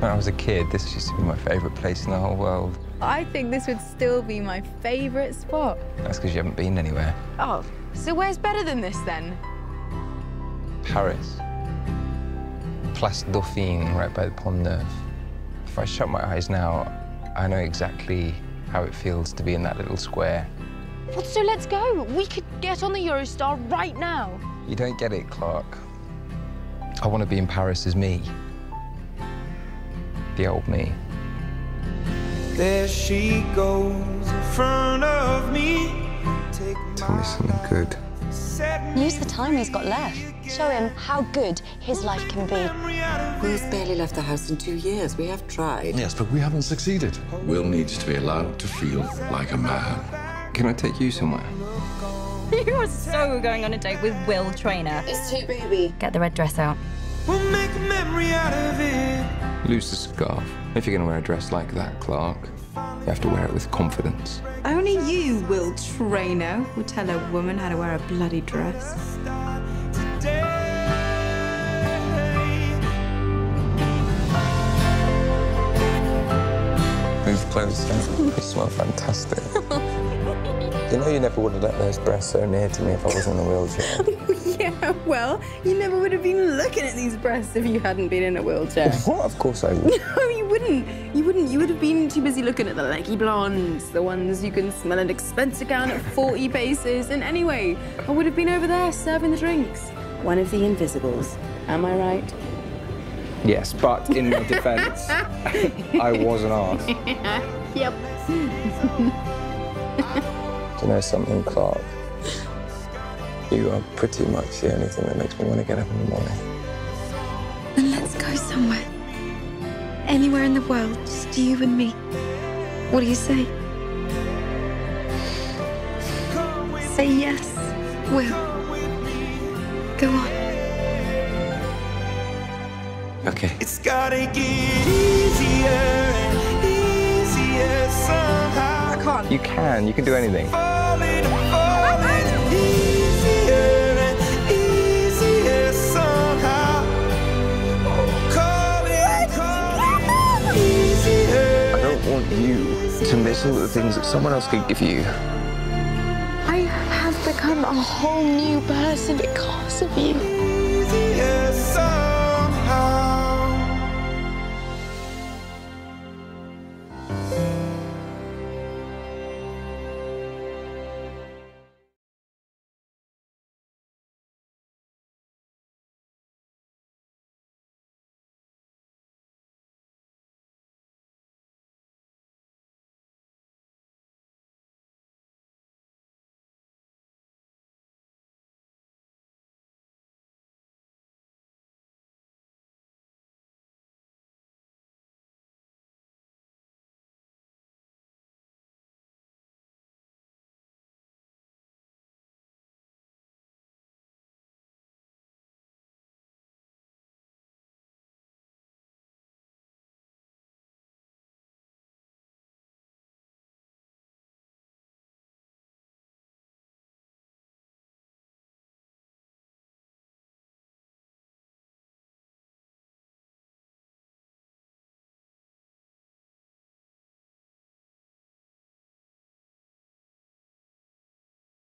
When I was a kid, this used to be my favourite place in the whole world. I think this would still be my favourite spot. That's because you haven't been anywhere. Oh, so where's better than this then? Paris. Place Dauphine, right by the Pont Neuf. If I shut my eyes now, I know exactly how it feels to be in that little square. Well, so let's go. We could get on the Eurostar right now. You don't get it, Clark. I want to be in Paris as me. The old me. There she goes in front of me. Take Tell me something good. Use the time he's got left. Show him how good his life can be. We've barely left the house in two years. We have tried. Yes, but we haven't succeeded. Will needs to be allowed to feel like a man. Can I take you somewhere? You are so going on a date with Will Traynor. It's too baby. Get the red dress out. We'll make a memory out of it. Lose the scarf. If you're going to wear a dress like that, Clark, you have to wear it with confidence. Only you, Will Traynor, would tell a woman how to wear a bloody dress. Move closer. you smell fantastic. you know you never would have let those breasts so near to me if I wasn't in a wheelchair. yeah, well, you never would have been looking at these breasts if you hadn't been in a wheelchair. what? Of course I would. No, you wouldn't. You wouldn't. You would have been too busy looking at the leggy blondes, the ones you can smell an expense account at 40 paces. And anyway, I would have been over there serving the drinks. One of the invisibles. Am I right? Yes, but in my defence, I was an arse. Yep. Do you know something, Clark? You are pretty much the only thing that makes me want to get up in the morning. Then let's go somewhere. Anywhere in the world, just you and me. What do you say? Say yes, Will. Go on. Okay. It's gotta get easier and easier somehow. I can't. You can. You can do anything. Want you to miss all the things that someone else could give you. I have become a whole new person because of you. easier